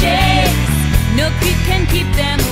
chase. No creep can keep them